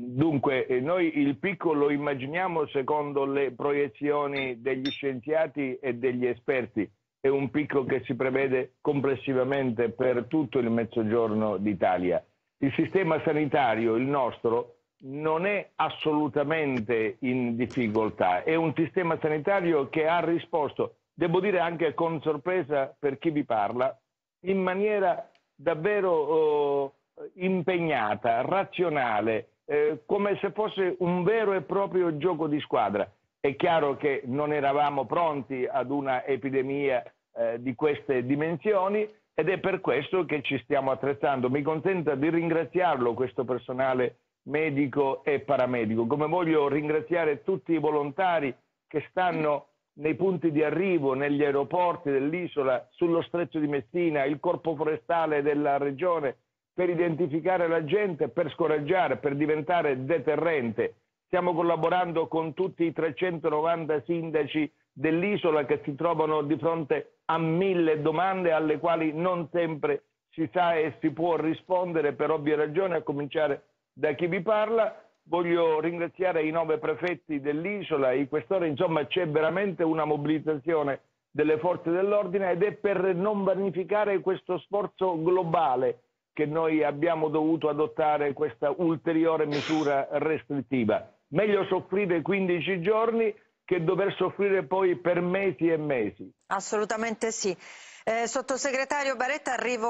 Dunque, eh, noi il picco lo immaginiamo secondo le proiezioni degli scienziati e degli esperti. È un picco che si prevede complessivamente per tutto il mezzogiorno d'Italia. Il sistema sanitario, il nostro, non è assolutamente in difficoltà. È un sistema sanitario che ha risposto, devo dire anche con sorpresa per chi vi parla, in maniera davvero oh, impegnata, razionale, eh, come se fosse un vero e proprio gioco di squadra. È chiaro che non eravamo pronti ad una epidemia eh, di queste dimensioni ed è per questo che ci stiamo attrezzando. Mi consenta di ringraziarlo questo personale medico e paramedico, come voglio ringraziare tutti i volontari che stanno nei punti di arrivo, negli aeroporti dell'isola, sullo stretto di Messina, il corpo forestale della regione, per identificare la gente, per scoraggiare, per diventare deterrente. Stiamo collaborando con tutti i 390 sindaci dell'isola che si trovano di fronte a mille domande alle quali non sempre si sa e si può rispondere per ovvie ragioni, a cominciare da chi vi parla. Voglio ringraziare i nove prefetti dell'isola, i questori, insomma c'è veramente una mobilitazione delle forze dell'ordine ed è per non vanificare questo sforzo globale che noi abbiamo dovuto adottare questa ulteriore misura restrittiva. Meglio soffrire 15 giorni che dover soffrire poi per mesi e mesi. Assolutamente sì. Eh, sottosegretario Baretta, arrivo